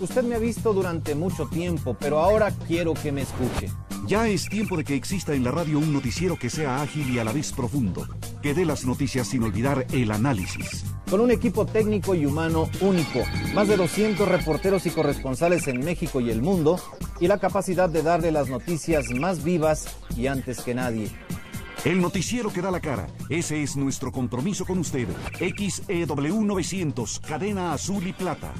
Usted me ha visto durante mucho tiempo, pero ahora quiero que me escuche. Ya es tiempo de que exista en la radio un noticiero que sea ágil y a la vez profundo, que dé las noticias sin olvidar el análisis. Con un equipo técnico y humano único, más de 200 reporteros y corresponsales en México y el mundo, y la capacidad de darle las noticias más vivas y antes que nadie. El noticiero que da la cara, ese es nuestro compromiso con usted. XEW 900, cadena azul y plata.